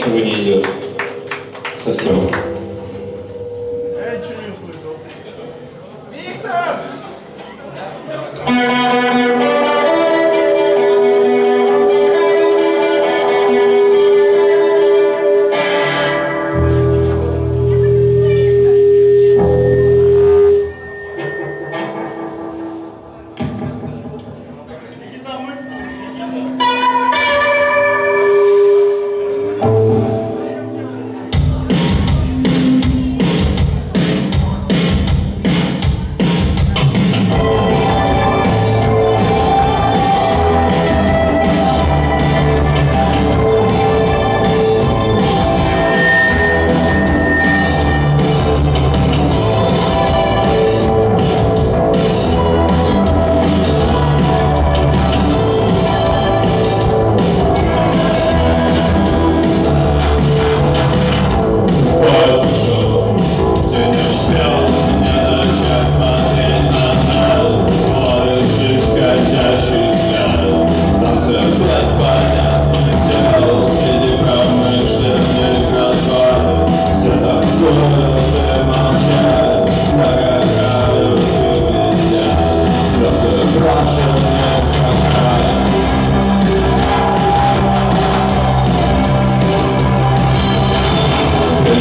чего не идет совсем.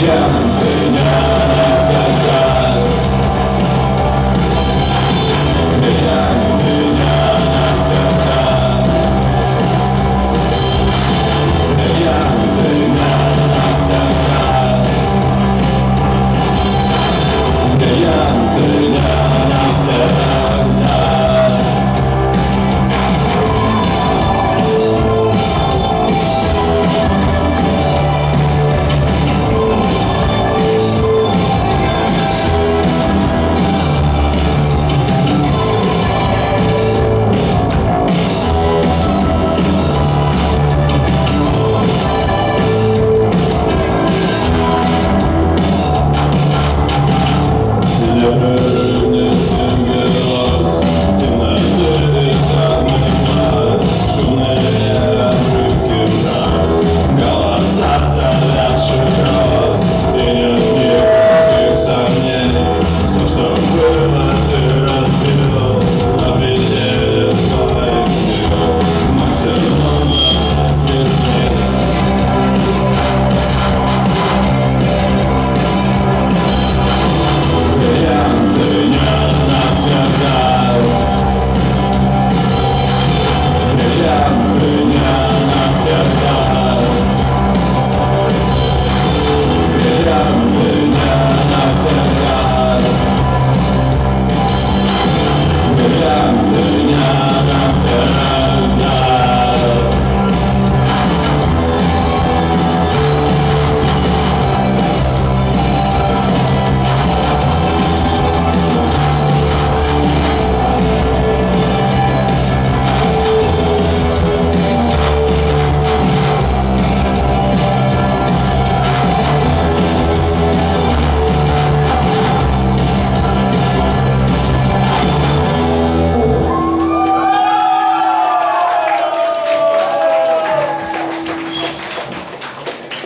Yeah. Lord.